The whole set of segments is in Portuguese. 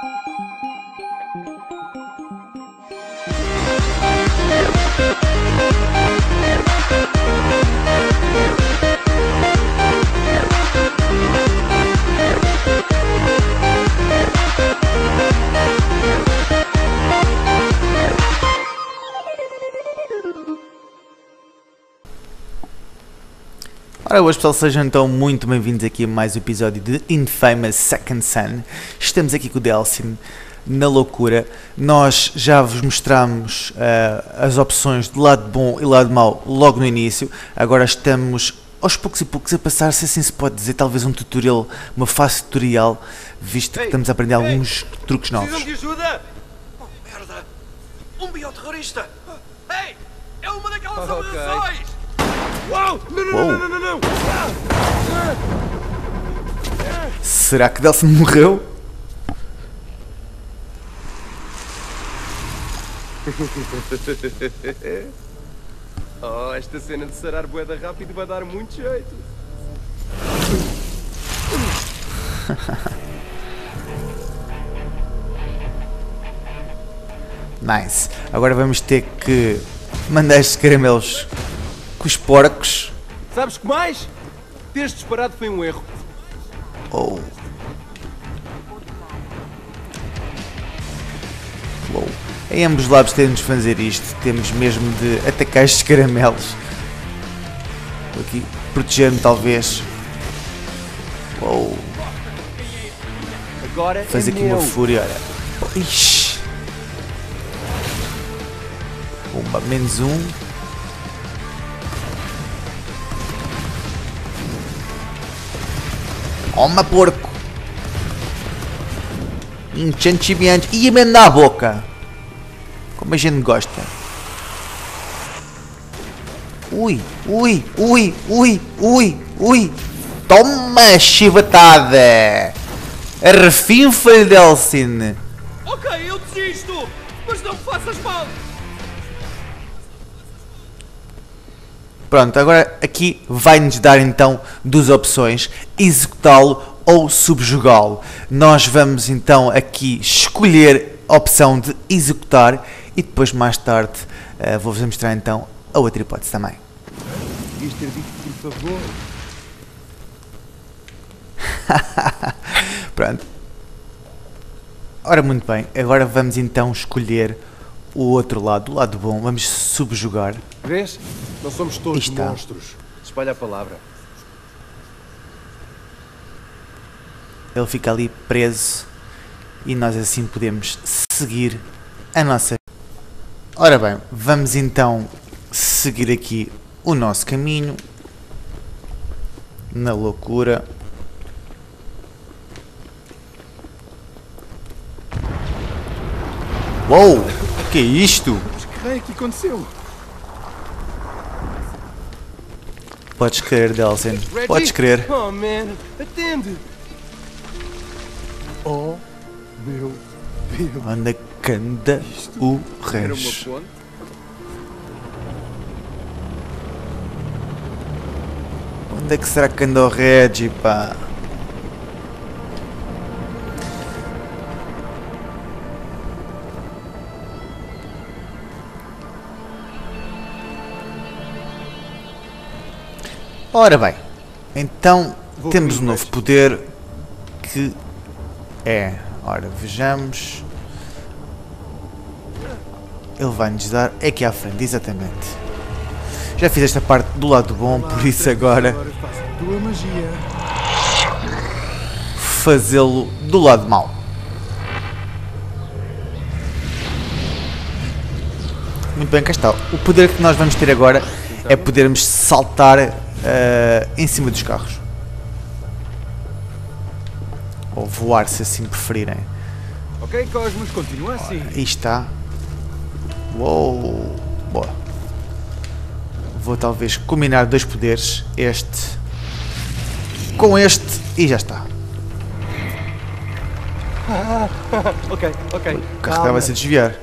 thank you Ora, hoje pessoal, sejam então muito bem-vindos aqui a mais um episódio de Infamous Second Son. Estamos aqui com o Delsin na loucura. Nós já vos mostramos uh, as opções de lado bom e lado mau logo no início. Agora estamos aos poucos e poucos a passar, se assim se pode dizer, talvez um tutorial, uma fase tutorial, visto que estamos a aprender alguns truques novos. De ajuda? Oh, merda! Um bioterrorista! Ei! É uma daquelas Ok. aberrações! Uou. Será que Delsin morreu? Oh, esta cena de sarar boeda rápido vai dar muito jeito. Nice. Agora vamos ter que mandar estes caramelos com os porcos. Sabes que mais? Teres disparado foi um erro. Oh. Uou. Em ambos os lados temos de fazer isto. Temos mesmo de atacar estes caramelos. Vou aqui proteger-me talvez. Uou. Agora Faz é aqui meu. uma fúria, olha. Ixi. Uma, menos um. Toma, porco. Inchantibiante. E emenda a boca. Como a gente gosta. Ui, ui, ui, ui, ui, ui. Toma, chibatada. Refinfa-lhe, Delcine. Ok, eu desisto! Mas não me faças mal! Pronto, agora aqui vai-nos dar então duas opções, executá-lo ou subjugá-lo. Nós vamos então aqui escolher a opção de executar e depois mais tarde eh, vou-vos mostrar então a outra hipótese também. Devias ter dito, por favor. Pronto. Ora, muito bem, agora vamos então escolher o outro lado, o lado bom, vamos subjugar. Vês? Não somos todos está. monstros. Espalha a palavra. ele fica ali preso e nós assim podemos seguir a nossa. Ora bem, vamos então seguir aqui o nosso caminho na loucura. Uou! O que é isto? Mas que raio é que aconteceu? Podes crer, Delsen. Reggie? Podes crer. Oh, man. Atende. Oh, meu Deus. Onde é que anda o uma resto? ponte? Onde é que será que anda o Reggie, pá? Ora bem, então Vou temos um novo poder que é, ora vejamos, ele vai-nos dar é aqui à frente, exatamente. Já fiz esta parte do lado bom, por isso agora faça a tua magia. fazê-lo do lado mau. Muito bem, cá está. O poder que nós vamos ter agora é podermos saltar eh, em cima dos carros. Ou voar, se assim preferirem. Ok, Cosmos, continua assim. Aí está. Uou! Boa. Vou talvez combinar dois poderes. Este com este e já está. Ok, ok. O carro estava-se a desviar.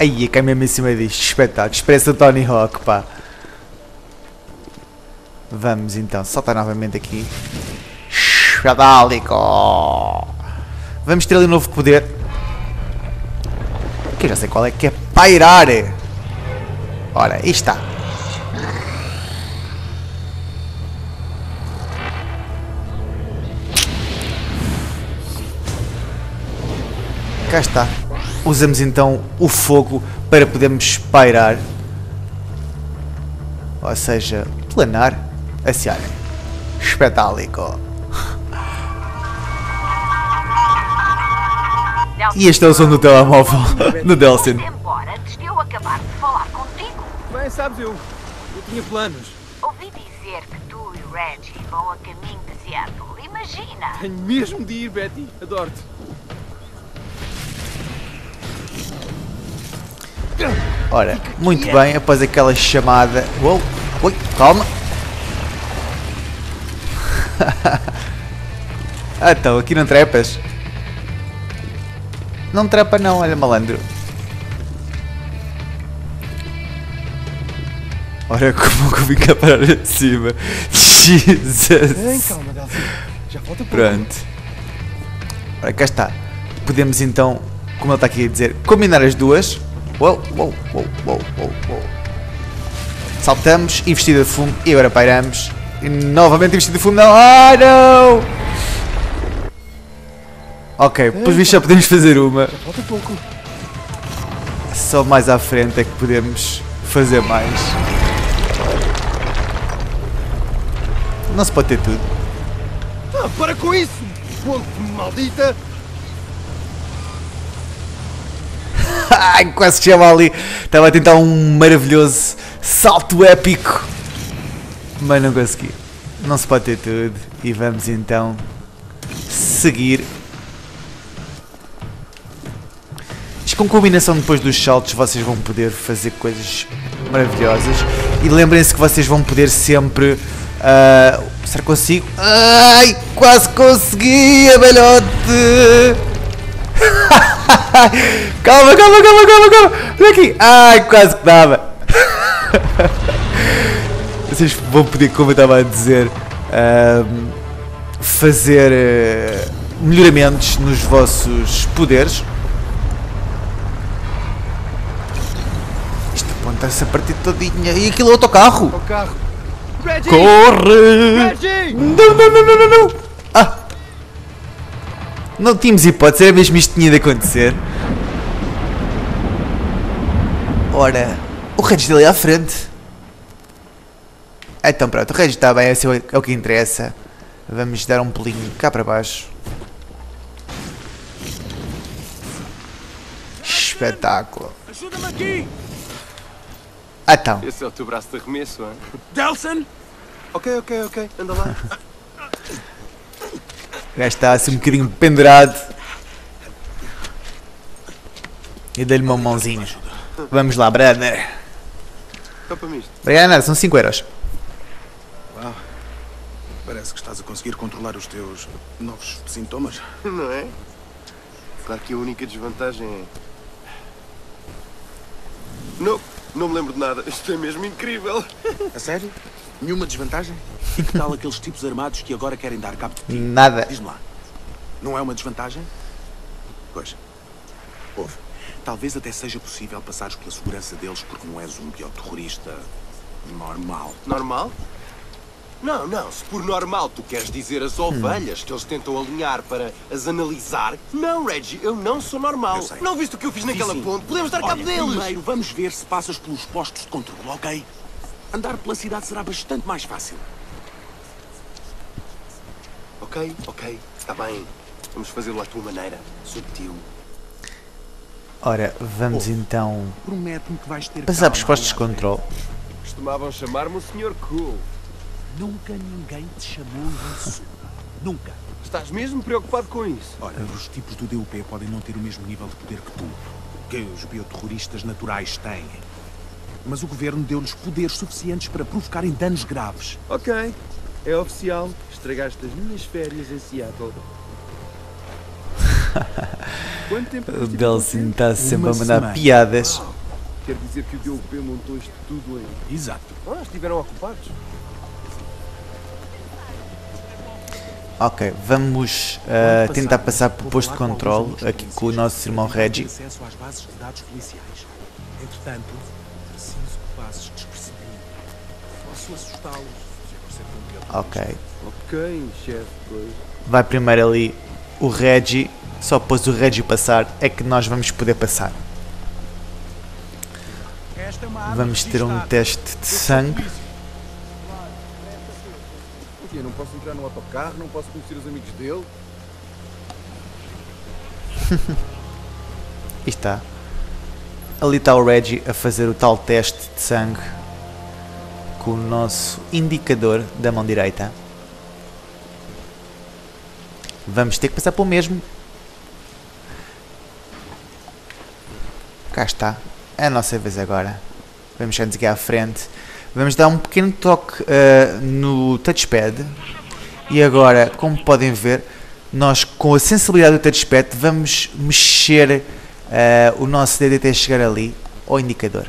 Aí, cai mesmo em cima disto. Espetáculo. Expressa Tony Hawk, pá. Vamos então saltar novamente aqui. Espetálico! Vamos ter ali um novo poder. Que eu já sei qual é que é pairar. Ora, aí está. Cá está. Usamos então o fogo para podermos pairar. Ou seja, planar, aciar. Espetálico. E este é o som do telemóvel no Delsin. embora antes de eu acabar de falar contigo. Bem, sabes, eu. Eu tinha planos. Ouvi dizer que tu e Reggie vão a caminho de Seattle. Imagina! Tenho mesmo de ir, Betty. Adoro-te. Ora, muito bem, após aquela chamada. Uou, ui, calma. ah, então, aqui não trepas. Não trepa não, olha malandro. Ora, como que eu vim cá parar acima? Jesus! calma, Delphi. Já falta pouco. Pronto. Ora, cá está. Podemos então, como ele está aqui a dizer, combinar as duas. Uou, uou, uou, uou, uou, uou. Saltamos, investida de fumo e agora pairamos. E novamente investida de fumo, não! Ah, não! Ok, depois visto já podemos fazer uma. Falta pouco. Só mais à frente é que podemos fazer mais. Não se pode ter tudo. Ah, para com isso! Ponte maldita! Ai, quase chama ali. Estava a tentar um maravilhoso salto épico. Mas não consegui. Não se pode ter tudo. E vamos então seguir. Isto com combinação depois dos saltos vocês vão poder fazer coisas maravilhosas. E lembrem-se que vocês vão poder sempre. ah, será que consigo? Ai, quase consegui, abelhote! calma, calma, calma, calma, calma! Olha aqui! Ai, quase que dava! Vocês vão poder, como eu estava a dizer, fazer eh, melhoramentos nos vossos poderes. Isto aponta-se a partir todinha. E aquilo é autocarro! Ao carro. Reggie! Corre! Reggie! Não, não, não, não, não, não! Não tínhamos hipótese, era mesmo isto que tinha de acontecer. Ora, o Regis está ali à frente. Então pronto, o Regis está bem, esse é o- é o que interessa. Vamos dar um pulinho cá para baixo. Espetáculo. Ajuda-me aqui! Então, Esse é o teu braço de arremesso, hein? Delson! Ok, ok, ok. Anda lá. o gajo está assim um bocadinho pendurado. E dei-lhe uma mãozinha. Vamos lá, isto. Obrigado, nada, são 5 euros. Parece que estás a conseguir controlar os teus novos sintomas. Não é? Claro que a única desvantagem é. Não, não me lembro de nada. Isto é mesmo incrível. A sério? Nenhuma desvantagem? E que tal aqueles tipos armados que agora querem dar cabo de ti? Nada. Diz-me lá. Não é uma desvantagem? Pois. Ouve. Talvez até seja possível passares pela segurança deles porque não és um bioterrorista normal. Normal? Não, não. Se por normal tu queres dizer as ovelhas que eles tentam alinhar para as analisar. Não, Reggie, eu não sou normal. Não viste o que eu fiz naquela Sim, sim. ponte? Podemos dar cabo Olha, deles. Primeiro vamos ver se passas pelos postos de controle, ok? Andar pela cidade será bastante mais fácil. Ok, ok. Está bem. Vamos fazê-lo à tua maneira. Subtil. Ora, vamos então Promete-me que vais ter passar para os postos de controle. Costumavam chamar-me o Sr. Cool. Nunca ninguém te chamou isso. Nunca. Estás mesmo preocupado com isso? Olha, os tipos do DUP podem não ter o mesmo nível de poder que tu, que os bioterroristas naturais têm. Mas o governo deu-lhes poderes suficientes para provocarem danos graves. Ok. É oficial. Estragaste as minhas férias em Seattle. Quanto tempo O Delsin está sempre a mandar semana. piadas. Quer dizer que o DUP montou isto tudo em... Exato. Ah, estiveram ocupados. Ok, vamos uh, tentar passar para o posto de controle aqui com o nosso irmão Reggie. Entretanto, preciso que passes despercebido. Posso assustá-los. Ok. Ok, chefe, pois. Vai primeiro ali o Reggie. Só depois o Reggie passar é que nós vamos poder passar. É Vamos ter um teste de sangue. eu não posso entrar no autocarro, não posso conhecer os amigos dele. E está. Ali está o Reggie a fazer o tal teste de sangue com o nosso indicador da mão direita. Vamos ter que passar pelo mesmo. Cá está. É a nossa vez agora. Vamos chegar aqui à frente. Vamos dar um pequeno toque eh, no touchpad. E agora, como podem ver, nós com a sensibilidade do touchpad vamos mexer eh, o nosso dedo até chegar ali ao indicador.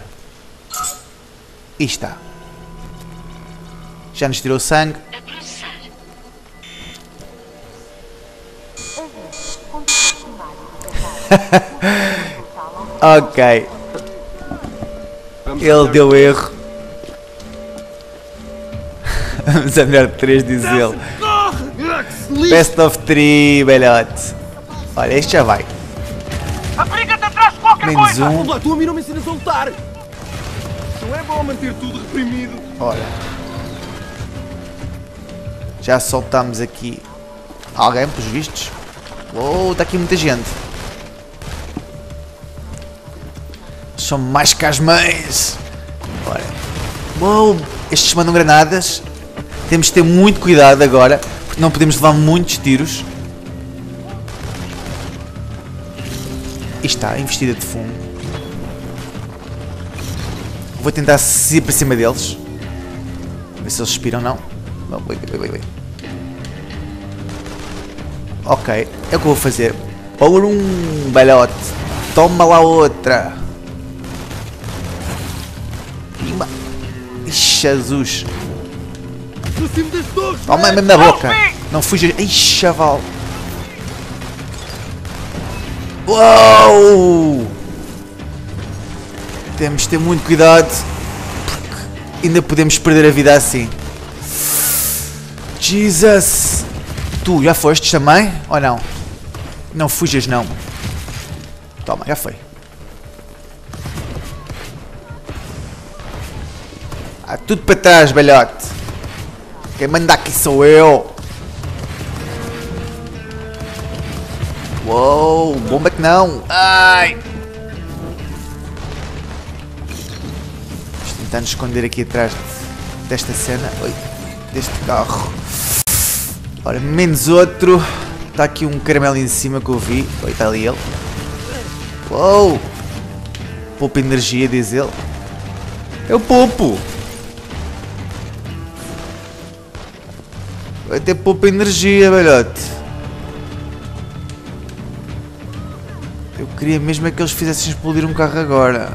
E está. Já nos tirou sangue. A. Ok. Ele deu erro. Vamos andar de 3, diz ele. Best of 3, velhote. Olha, este já vai. Menos coisa! um. Tu a mim não me ensinas a lutar! Não é bom manter tudo reprimido. Olha. Já soltamos aqui alguém, pelos vistos. Uou, está aqui muita gente. São mais que as mães. Olha. Uou, estes mandam granadas. Temos de ter muito cuidado agora, porque não podemos levar muitos tiros. Está, investida de fumo. Vou tentar ir para cima deles. Ver se eles respiram não. Não. Ok, é o que eu vou fazer. Por um balhote. Toma lá outra. Ixi, Jesus. Toma mesmo na boca. Não fujas. Ixi, chaval. Uou! Temos de ter muito cuidado. Porque ainda podemos perder a vida assim. Jesus! Tu já foste também? Ou não? Não fujas não. Toma, já foi. Ah, tudo para trás, velhote. Quem manda aqui sou eu. Uou, bomba que não. Ai! Vamos tentar nos esconder aqui atrás de- desta cena. Oi, deste carro. Ora, menos outro. Está aqui um caramelo em cima que eu vi. Oi, está ali ele. Uou! Poupa energia, diz ele. Eu poupo! Vai ter poupa energia, velhote. Queria mesmo é que eles fizessem explodir um carro agora.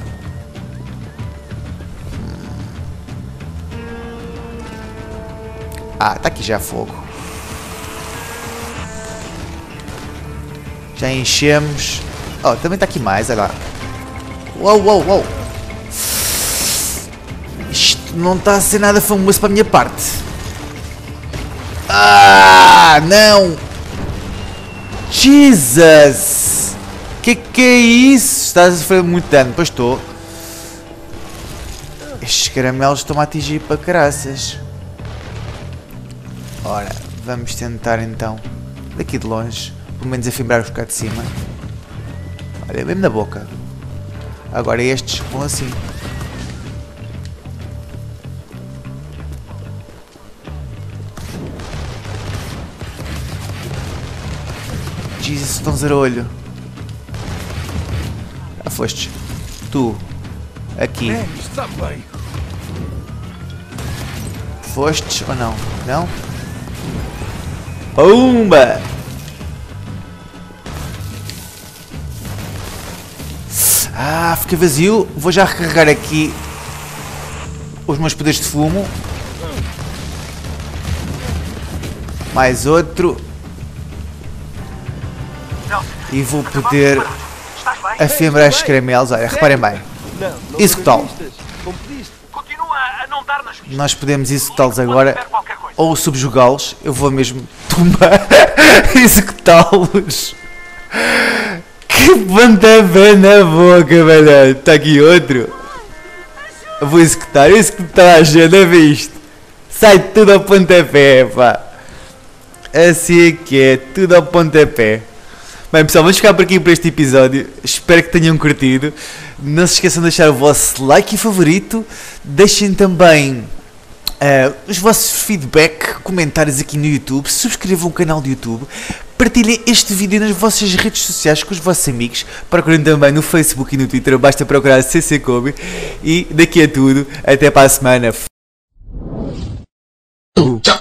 Ah, tá aqui já fogo. Já enchemos. Oh, também tá aqui mais, olha lá. Uou, uou, uou. Isto não está a ser nada famoso para a minha parte. Ah, não! Jesus! Que que é isso? Estás a sofrer muito dano, pois estou. Estes caramelos estão a atingir para caraças. Ora, vamos tentar então, daqui de longe, pelo menos afimbrar os cá de cima. Olha, mesmo na boca. Agora estes vão assim. Jesus, estão zarolho. Já foste. Tu. Aqui. É, isto está bem. Fostes ou não? Não? Pumba! Ah, fica vazio. Vou já recarregar aqui os meus poderes de fumo. Mais outro. E vou poder afiembrar estes caramelos. Olha, reparem bem. Não, não Executá-lo. me pediste, Como pediste. Continua a não dar nas Nós podemos executá-los agora ou subjugá-los. Eu vou mesmo tumbar, executá-los. Que pontapé na boca, velho. Está aqui outro. Eu vou executar, eu executar a gente, a ver isto. Sai tudo ao pontapé, pá. Assim é que é, tudo ao pontapé. Bem pessoal, vamos ficar por aqui por este episódio. Espero que tenham curtido. Não se esqueçam de deixar o vosso like e favorito. Deixem também eh, os vossos feedback, comentários aqui no YouTube. Subscrevam o canal do YouTube. Partilhem este vídeo nas vossas redes sociais com os vossos amigos. Procurem também no Facebook e no Twitter. Basta procurar CC Kobe. E daqui é tudo. Até para a semana.